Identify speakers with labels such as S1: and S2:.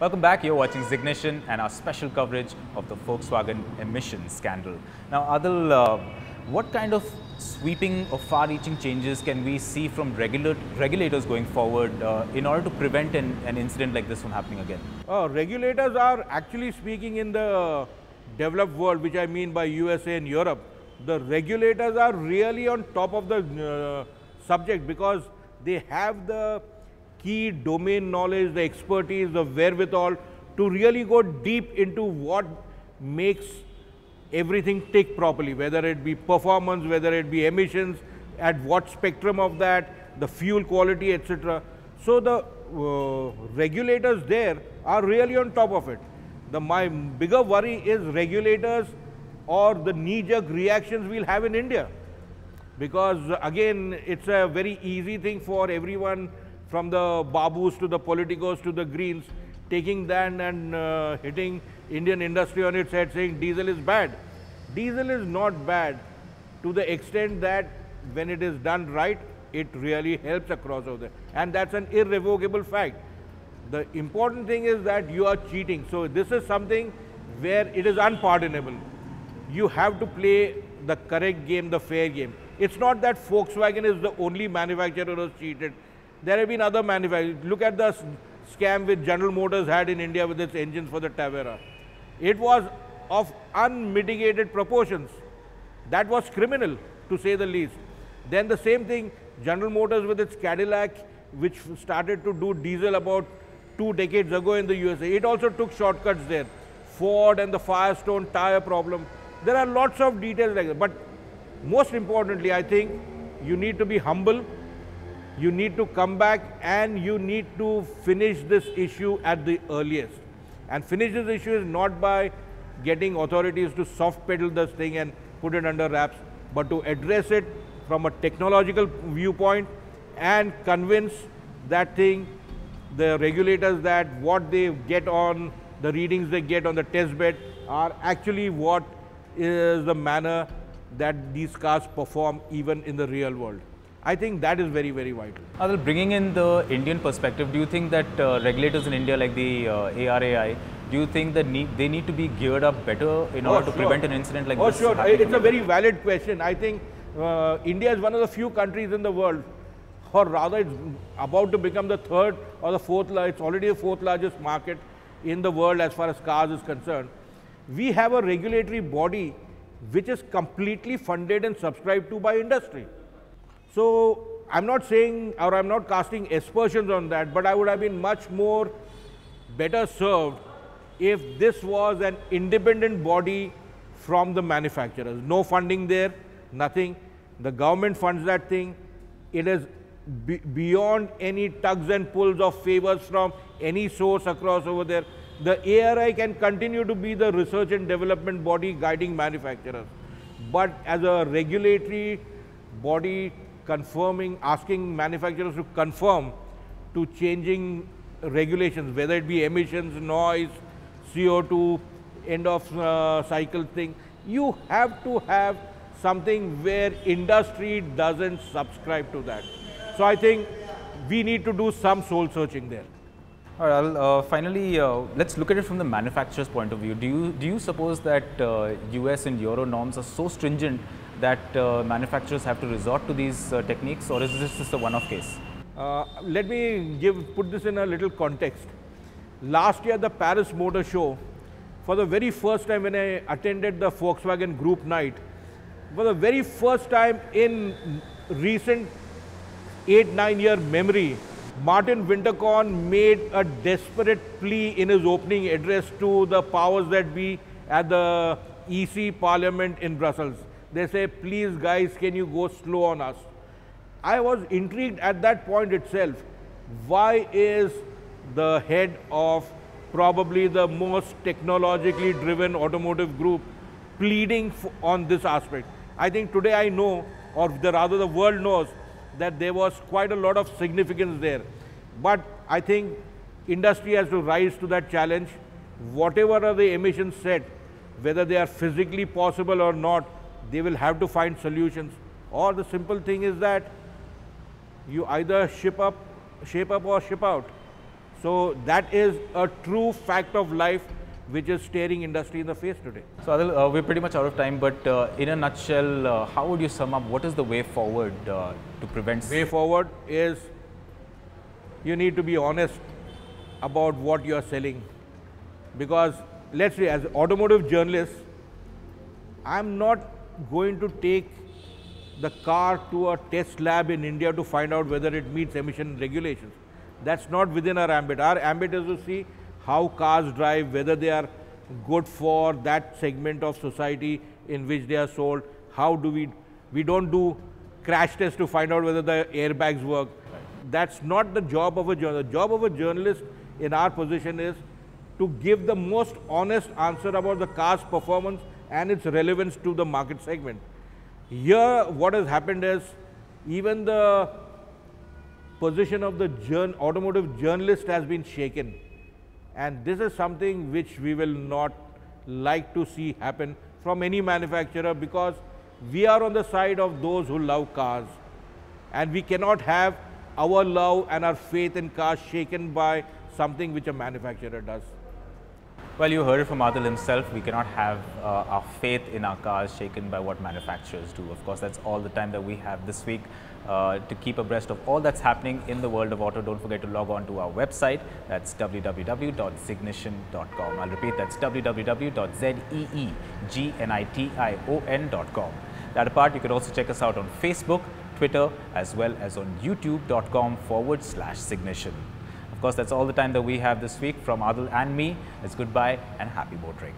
S1: Welcome back. You're watching Zeegnition and our special coverage of the Volkswagen emissions scandal. Now, Adil, uh, what kind of sweeping or far-reaching changes can we see from regula regulators going forward uh, in order to prevent an, an, incident like this from happening again?
S2: Uh, regulators are actually speaking in the developed world, which I mean by USA and Europe. The regulators are really on top of the uh, subject because they have the key domain knowledge, the expertise, the wherewithal to really go deep into what makes everything tick properly, whether it be performance, whether it be emissions, at what spectrum of that, the fuel quality, etc. So the uh, regulators there are really on top of it. The my bigger worry is regulators or the knee-jerk reactions we'll have in India. Because again, it's a very easy thing for everyone from the Babus to the politicos to the Greens, taking that and uh, hitting Indian industry on its head saying diesel is bad. Diesel is not bad to the extent that when it is done right, it really helps across over there. And that's an irrevocable fact. The important thing is that you are cheating. So this is something where it is unpardonable. You have to play the correct game, the fair game. It's not that Volkswagen is the only manufacturer who has cheated. There have been other manufacturers. Look at the scam which General Motors had in India with its engines for the Tavera. It was of unmitigated proportions. That was criminal, to say the least. Then the same thing, General Motors with its Cadillac, which started to do diesel about two decades ago in the USA. It also took shortcuts there. Ford and the Firestone tire problem. There are lots of details like that. But most importantly, I think you need to be humble you need to come back and you need to finish this issue at the earliest. And finish this issue is not by getting authorities to soft pedal this thing and put it under wraps, but to address it from a technological viewpoint and convince that thing, the regulators that what they get on, the readings they get on the test bed are actually what is the manner that these cars perform even in the real world. I think that is very, very vital.
S1: Adil, bringing in the Indian perspective, do you think that uh, regulators in India like the uh, ARAI, do you think that need, they need to be geared up better in oh, order to prevent an incident like
S2: oh,
S1: this?
S2: Oh, sure. It's a very valid question. I think uh, India is one of the few countries in the world, or rather it's about to become the third or the fourth, it's already the fourth largest market in the world as far as cars is concerned. We have a regulatory body which is completely funded and subscribed to by industry. So I'm not saying or I'm not casting aspersions on that, but I would have been much more better served if this was an independent body from the manufacturers. No funding there, nothing. The government funds that thing. It is be beyond any tugs and pulls of favors from any source across over there. The ARAI can continue to be the research and development body guiding manufacturers. But as a regulatory body confirming, asking manufacturers to conform to changing regulations, whether it be emissions, noise, CO2, end of uh, cycle thing. You have to have something where industry doesn't subscribe to that. So I think we need to do some soul searching there.
S1: All right, uh, finally, uh, let's look at it from the manufacturer's point of view. Do you, do you suppose that uh, US and Euro norms are so stringent that uh, manufacturers have to resort to these uh, techniques or is this just a one-off case?
S2: Uh, let me give, put this in a little context. Last year, the Paris Motor Show, for the very first time when I attended the Volkswagen Group Night, for the very first time in recent eight, nine year memory, Martin Winterkorn made a desperate plea in his opening address to the powers that be at the EC Parliament in Brussels. They say, please guys, can you go slow on us? I was intrigued at that point itself. Why is the head of probably the most technologically driven automotive group pleading on this aspect? I think today I know, or the, rather the world knows, that there was quite a lot of significance there. But I think industry has to rise to that challenge. Whatever are the emissions set, whether they are physically possible or not, they will have to find solutions. Or the simple thing is that you either ship up, shape up or ship out. So that is a true fact of life which is staring industry in the face today.
S1: So Adil, uh, we're pretty much out of time, but uh, in a nutshell, uh, how would you sum up what is the way forward uh, to prevent?
S2: Way forward is you need to be honest about what you are selling because let's say as automotive journalist, I'm not going to take the car to a test lab in India to find out whether it meets emission regulations. That's not within our ambit. Our ambit is to see how cars drive, whether they are good for that segment of society in which they are sold. How do we, we don't do crash tests to find out whether the airbags work. That's not the job of a journalist. The job of a journalist in our position is to give the most honest answer about the car's performance and its relevance to the market segment. Here, what has happened is even the position of the automotive journalist has been shaken. And this is something which we will not like to see happen from any manufacturer because we are on the side of those who love cars. And we cannot have our love and our faith in cars shaken by something which a manufacturer does.
S1: Well, you heard it from Adil himself. We cannot have uh, our faith in our cars shaken by what manufacturers do. Of course, that's all the time that we have this week. Uh, to keep abreast of all that's happening in the world of auto, don't forget to log on to our website. That's www.zeegnition.com. I'll repeat, that's www.zeegnition.com. That apart, you can also check us out on Facebook, Twitter, as well as on youtube.com forward slash Zeegnition. Of course, that's all the time that we have this week from Adil and me. It's goodbye and happy motoring.